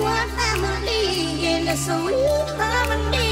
One and family in a sweet harmony.